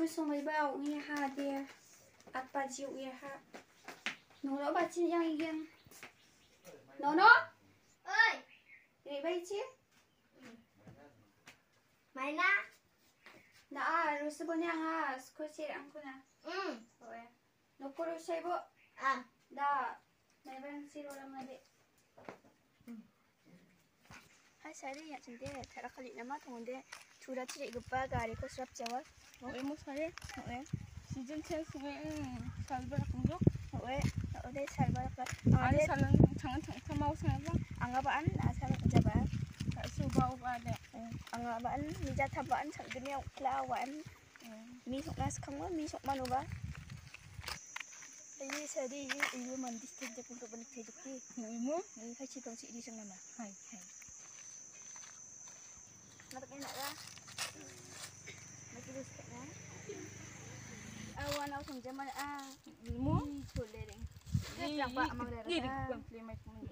Christmas bao nghe ha dia at ba chịu nghe ha nó nó ba chi yang yang nó nó ơi. Để bay chi mày na. Đã rồi sẽ bên yang ha à. Christmas ăn cô na ừ. Rồi à. nó cô rồi sẽ bộ à. Đã mày bên xí rồi làm gì? Ừ. Da. May bang siro lang na di. Hai sari ya cende tara kali nama tongonde tura ciri gupa gari ko serap jawab. Oe mo sari. Oe. 시즌 10 승에 살바락 공격 Oe. Oe salbar ka. 아니 Ade 살은 장은 장탐하고 생각봐 angabaan asal jaba. 수바오 가네 Angabaan mija tabaan sak dunia klawan. Mi sok nas kamu mi sok manu ba? Ini sari ibu mandi sejak untuk benik tejuki. 이모 Ini kasi tong si di sang nama. 하이 하이 Natak enak lah. Masih rusak kan awan aku senja mana? Ah limo boleh deh dia dapat amang darah kan beli macam ni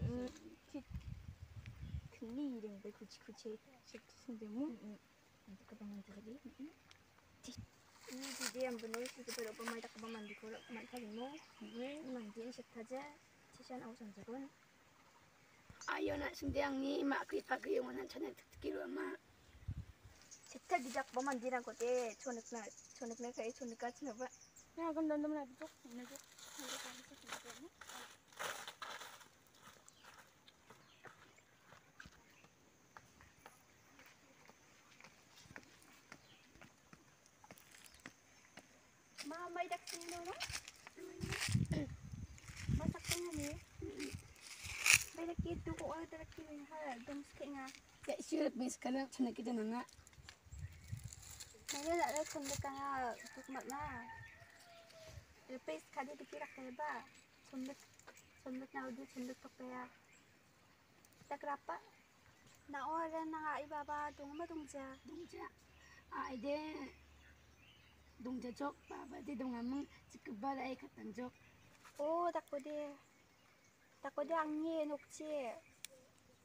kini dia berkuci kuci sektor senja mu untuk kebangan tadi ini dia yang benar. Sih kepada pemain tak kebangan di kolak pemain tadi mu mandi sekaja cisan aku senja pun ayo nak sendiang ni mak kita kiri mana cina kiri mak. kita gidak pa man dinan ko ah, te chonik na chonik na kay chonik ka chinaba na kam dandam na dito na dito Mamay dak sino no? Masak ko na ni. Balakit ko ko ala dak ni ha, dums kay nga. Ya sure miss ah, kana chana kita na nga. Saya tak ada sondekana bukmatna. Lepas kadi dikirak keba, sondek sondek na udah sondek topea. Tak rapa, na orang na iba ba dong ma dongja. Dongja, ah ide dongja jok, baba di dongamung cikeba balai ikatan jok. Oh tak kode, tak kode angin nukci.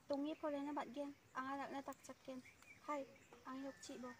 Tungi polanya batgen, anganak na tak cakken. Hai, ang yokci boh.